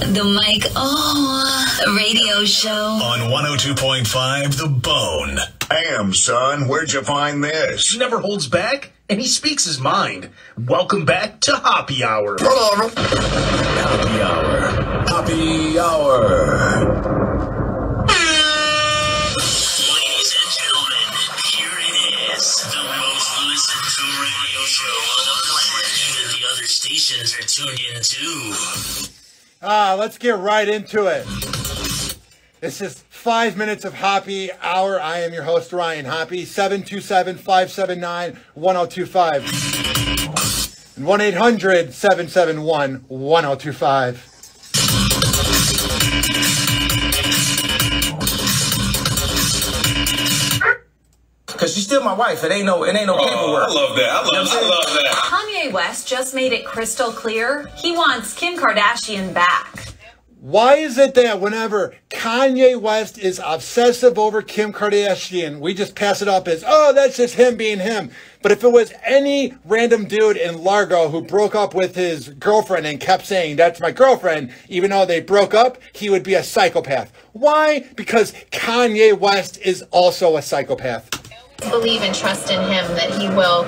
the Mike Oh radio show. On 102.5 The Bone. Damn, son, where'd you find this? He never holds back, and he speaks his mind. Welcome back to Hoppe Hour. Hello. Happy hour. Happy hour. Ladies and gentlemen, here it is. The most listened to radio show on the planet that the other stations are tuned into. Ah, let's get right into it. This is five minutes of Hoppe Hour. I am your host, Ryan Hoppe, 727 579 1025 and 1 she's still my wife. It ain't no, it ain't no Oh, paperwork. I love that. I love, I love that. Kanye West just made it crystal clear he wants Kim Kardashian back. Why is it that whenever Kanye West is obsessive over Kim Kardashian, we just pass it up as, oh, that's just him being him? But if it was any random dude in Largo who broke up with his girlfriend and kept saying, that's my girlfriend, even though they broke up, he would be a psychopath. Why? Because Kanye West is also a psychopath. Believe and trust in him that he will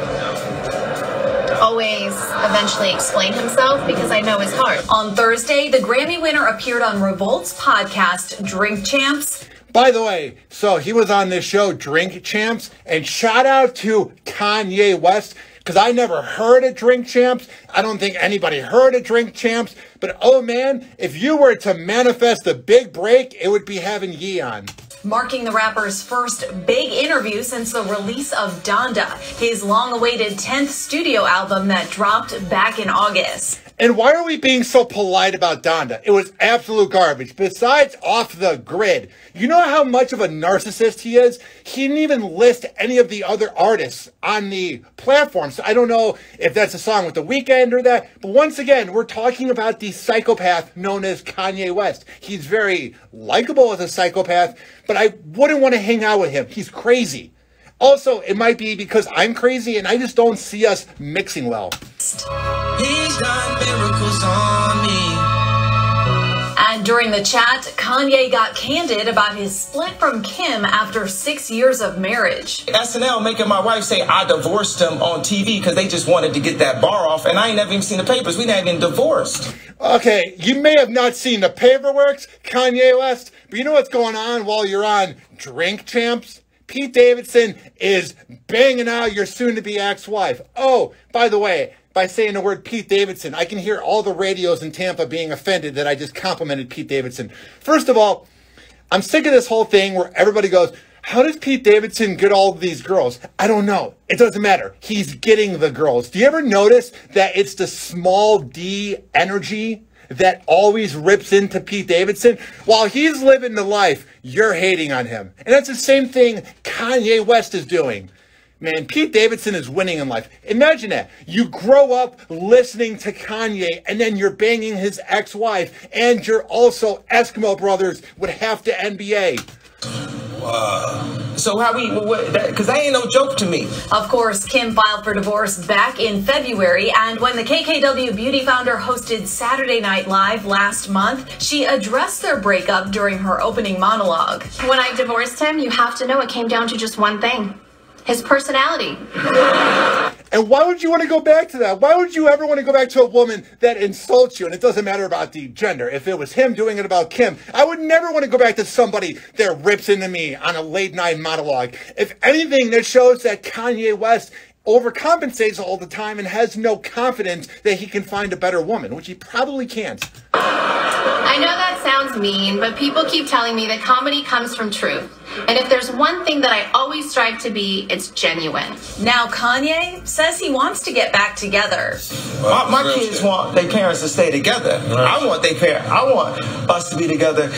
always eventually explain himself because I know his heart. On Thursday, the Grammy winner appeared on Revolt's podcast, Drink Champs. By the way, so he was on this show, Drink Champs, and shout out to Kanye West, because I never heard of Drink Champs. I don't think anybody heard of Drink Champs. But oh man, if you were to manifest a big break, it would be having Ye on. Marking the rapper's first big interview since the release of Donda, his long awaited 10th studio album that dropped back in August. And why are we being so polite about Donda? It was absolute garbage. Besides off the grid, you know how much of a narcissist he is? He didn't even list any of the other artists on the platform. So I don't know if that's a song with the Weeknd or that. But once again, we're talking about the psychopath known as Kanye West. He's very likable as a psychopath, but I wouldn't want to hang out with him. He's crazy. Also, it might be because I'm crazy and I just don't see us mixing well. He's done miracles on me. And during the chat, Kanye got candid about his split from Kim after six years of marriage. SNL making my wife say I divorced him on TV because they just wanted to get that bar off, and I ain't never even seen the papers. We not even divorced. Okay, you may have not seen the paperwork, Kanye West, but you know what's going on while you're on Drink Champs? Pete Davidson is banging out your soon to be ex wife. Oh, by the way, by saying the word Pete Davidson, I can hear all the radios in Tampa being offended that I just complimented Pete Davidson. First of all, I'm sick of this whole thing where everybody goes, how does Pete Davidson get all these girls? I don't know. It doesn't matter. He's getting the girls. Do you ever notice that it's the small D energy that always rips into Pete Davidson? While he's living the life, you're hating on him. And that's the same thing Kanye West is doing. Man, Pete Davidson is winning in life. Imagine that. You grow up listening to Kanye and then you're banging his ex-wife and you're also Eskimo brothers with half the NBA. So how we? Because that ain't no joke to me. Of course, Kim filed for divorce back in February, and when the KKW beauty founder hosted Saturday Night Live last month, she addressed their breakup during her opening monologue. When I divorced him, you have to know it came down to just one thing his personality. And why would you want to go back to that? Why would you ever want to go back to a woman that insults you? And it doesn't matter about the gender. If it was him doing it about Kim, I would never want to go back to somebody that rips into me on a late night monologue. If anything, that shows that Kanye West overcompensates all the time and has no confidence that he can find a better woman, which he probably can't. I know that sounds mean, but people keep telling me that comedy comes from truth. And if there's one thing that I always strive to be, it's genuine. Now, Kanye says he wants to get back together. My, my kids want their parents to stay together. I want their parents. I want us to be together.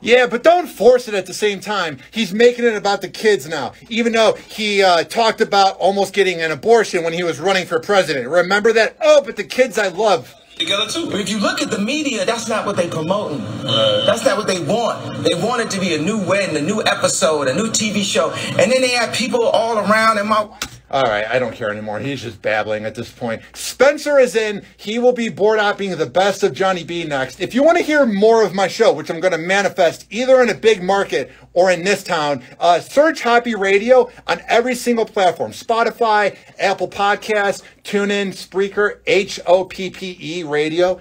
Yeah, but don't force it at the same time. He's making it about the kids now, even though he uh, talked about almost getting an abortion when he was running for president. Remember that? Oh, but the kids I love. Together too. But if you look at the media, that's not what they promoting. That's not what they want. They want it to be a new wedding, a new episode, a new TV show, and then they have people all around. And my All right, I don't care anymore. He's just babbling at this point. Spencer is in. He will be board hopping the best of Johnny B next. If you want to hear more of my show, which I'm going to manifest either in a big market or in this town, uh, search Hoppe Radio on every single platform Spotify, Apple Podcasts, TuneIn, Spreaker, H O P P E Radio,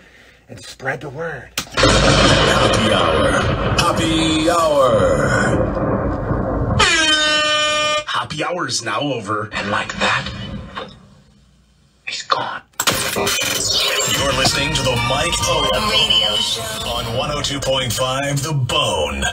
and spread the word. Happy Hour. Happy Hour. Happy hour is now over. And like that, he's gone. You're listening to the Mike Owen Radio show. on 102.5 The Bone.